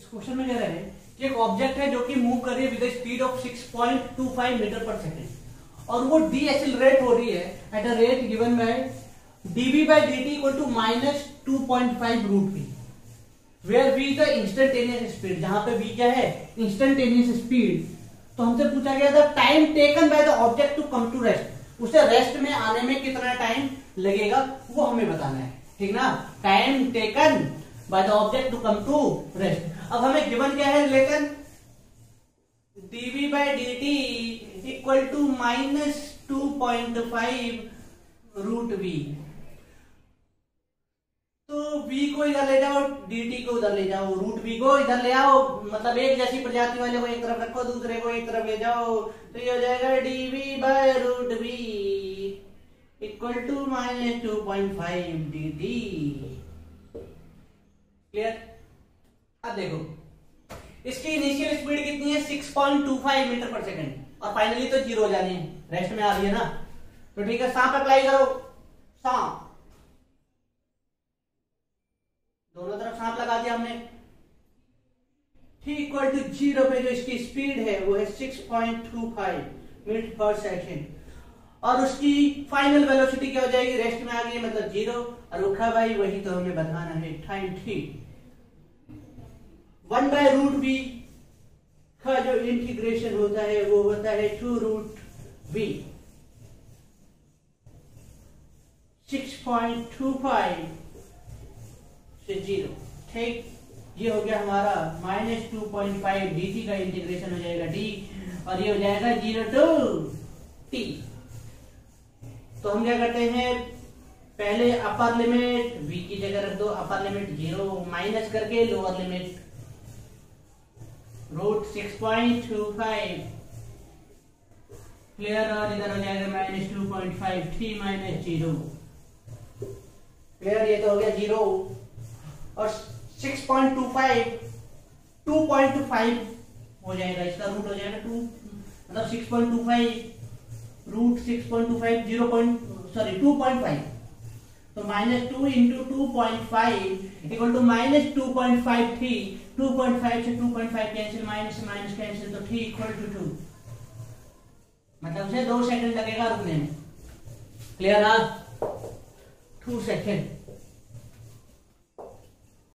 इस क्वेश्चन में कह रहे हैं कि एक ऑब्जेक्ट है जो कि मूव कर रही है विद स्पीड ऑफ़ 6.25 मीटर पर सेकेंड और वो डी एक्सिलरेट हो रही है at a rate given by dv by d t two point five root v where v the instantaneous speed जहाँ पे वी क्या है? इंस्टेंटेनियस स्पीड तो हमसे पूछा गया था time taken by the object to come to rest उसे रेस्ट में आने में कितना टाइम लगेगा? वो हमें बताना है. ठीक ना? Time taken by the object to come to rest अब हमें गिवन क्या है relation dv by d t equal to minus two point five root v तो v को इधर ले जाओ, dt को उधर ले जाओ रूट v को इधर ले आओ मतलब एक जैसी प्रजाति वाले को एक तरफ़ रखो, दूसरे को एक तरफ़ ले जाओ तो ये हो जाएगा dv by root v equal to minus two point five d d clear अब देखो। इसकी इनिशियल स्पीड कितनी है? 6.25 मीटर पर सेकंड और फाइनली तो ज़ीरो हो जानी है। रेस्ट में आ रही है ना? तो ठीक है सांप अप्लाई करो। सांप दोनों तरफ़ सांप लगा दिया हमने। टी इक्वल टू ज़ीरो पे जो इसकी स्पीड है, वो है 6.25 मीटर पर सेकेंड और उसकी फाइनल वेलोसिटी क्या हो जाएगी? रेस्ट में आ गई मतलब ज़ीरो और रुखा भाई, वही तो हमें बताना है। Time t one by root v का जो इंटीग्रेशन होता है, वो होता है two root v six point two five से ज़ीरो ठीक ये हो गया हमारा minus two point five d का इंटीग्रेशन हो जाएगा डी और ये हो जाएगा ज़ीरो टू टी तो हम क्या करते हैं? पहले अपर लिमिट v की जगह रख दो अपर लिमिट ज़ीरो माइनस करके lower limit root six point two five clear और इधर हो जाएगा minus two point five three minus zero clear ये तो हो गया ज़ीरो और 6.25 2.5 हो जाएगा, इसका रूट हो जाएगा टू मतलब 6.25 रूट 6.25 ज़ीरो पॉइंट सॉरी 2.5 तो minus two into two point five equal to minus two point five three two point five से two point five cancel minus से माइनस कैंसिल तो थ्री इक्वल टू टू मतलब से दो second लगेगा रुकने में। क्लियर ना टू सेकंड